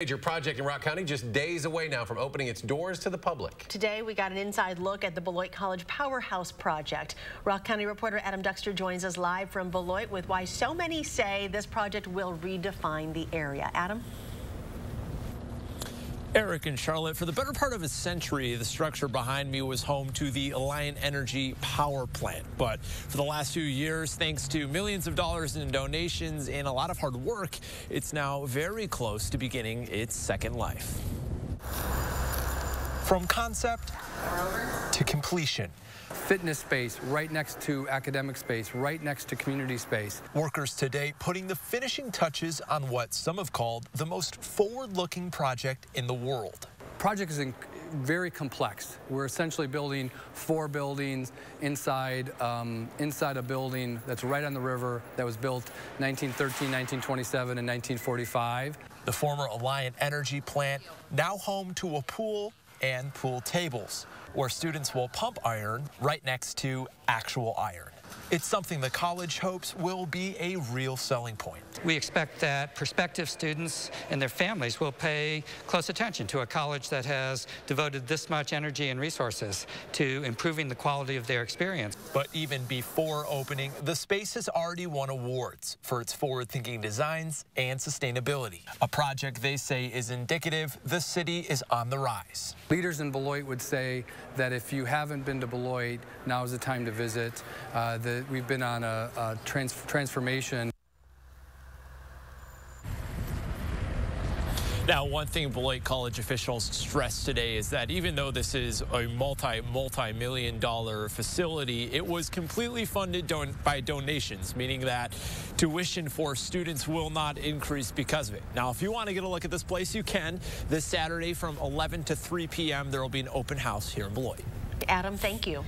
Major project in Rock County just days away now from opening its doors to the public. Today, we got an inside look at the Beloit College Powerhouse Project. Rock County reporter Adam Duxter joins us live from Beloit with why so many say this project will redefine the area. Adam? Eric and Charlotte, for the better part of a century, the structure behind me was home to the Alliant Energy power plant. But for the last few years, thanks to millions of dollars in donations and a lot of hard work, it's now very close to beginning its second life. From concept to completion. Fitness space right next to academic space, right next to community space. Workers today putting the finishing touches on what some have called the most forward-looking project in the world. Project is very complex. We're essentially building four buildings inside, um, inside a building that's right on the river that was built 1913, 1927, and 1945. The former Alliant Energy plant, now home to a pool and pool tables, where students will pump iron right next to actual iron. It's something the college hopes will be a real selling point. We expect that prospective students and their families will pay close attention to a college that has devoted this much energy and resources to improving the quality of their experience. But even before opening, the space has already won awards for its forward-thinking designs and sustainability. A project they say is indicative the city is on the rise. Leaders in Beloit would say that if you haven't been to Beloit, now is the time to visit. Uh, the, we've been on a, a trans transformation. Now, one thing Beloit College officials stressed today is that even though this is a multi, multi-million dollar facility, it was completely funded don by donations, meaning that tuition for students will not increase because of it. Now, if you want to get a look at this place, you can. This Saturday from 11 to 3 p.m., there will be an open house here in Beloit. Adam, thank you.